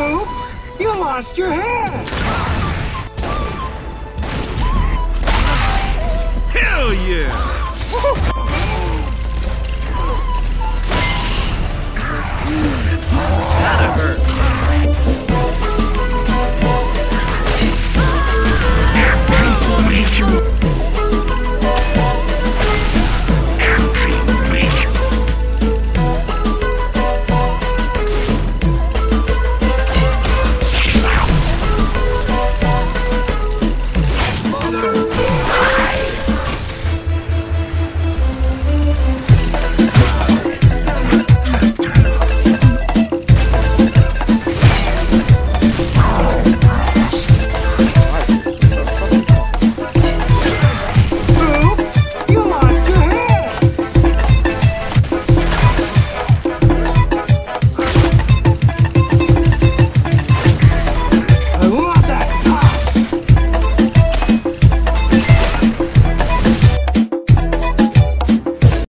Oops! You lost your head!